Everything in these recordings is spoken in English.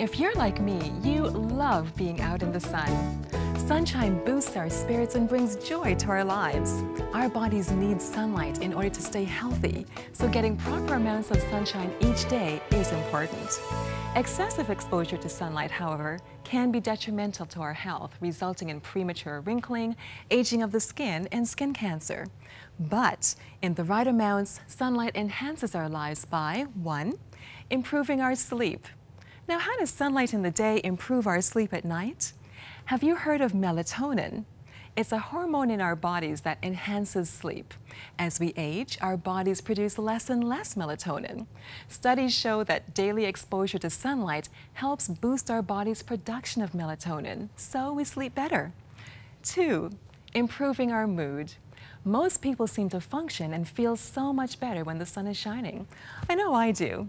If you're like me, you love being out in the sun. Sunshine boosts our spirits and brings joy to our lives. Our bodies need sunlight in order to stay healthy, so getting proper amounts of sunshine each day is important. Excessive exposure to sunlight, however, can be detrimental to our health, resulting in premature wrinkling, aging of the skin, and skin cancer. But in the right amounts, sunlight enhances our lives by 1. Improving our sleep. Now, how does sunlight in the day improve our sleep at night? Have you heard of melatonin? It's a hormone in our bodies that enhances sleep. As we age, our bodies produce less and less melatonin. Studies show that daily exposure to sunlight helps boost our body's production of melatonin, so we sleep better. Two, improving our mood. Most people seem to function and feel so much better when the sun is shining. I know I do.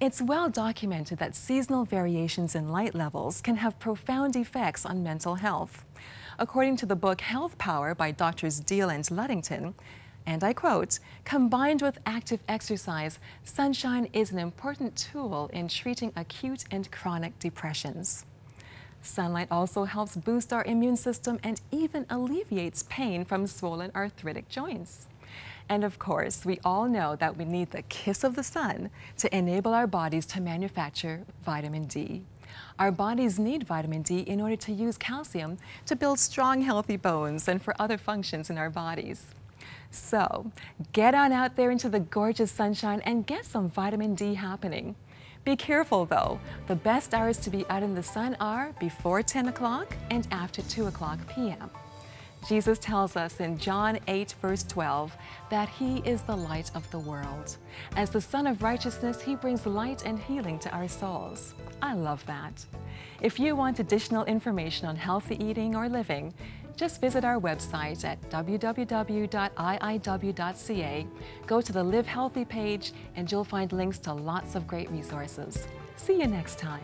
It's well documented that seasonal variations in light levels can have profound effects on mental health. According to the book Health Power by Drs. Diehl and Ludington, and I quote, combined with active exercise, sunshine is an important tool in treating acute and chronic depressions. Sunlight also helps boost our immune system and even alleviates pain from swollen arthritic joints. And of course, we all know that we need the kiss of the sun to enable our bodies to manufacture vitamin D. Our bodies need vitamin D in order to use calcium to build strong, healthy bones and for other functions in our bodies. So, get on out there into the gorgeous sunshine and get some vitamin D happening. Be careful though. The best hours to be out in the sun are before 10 o'clock and after 2 o'clock p.m. Jesus tells us in John 8, verse 12, that He is the light of the world. As the Sun of Righteousness, He brings light and healing to our souls. I love that. If you want additional information on healthy eating or living, just visit our website at www.iiw.ca, go to the Live Healthy page, and you'll find links to lots of great resources. See you next time.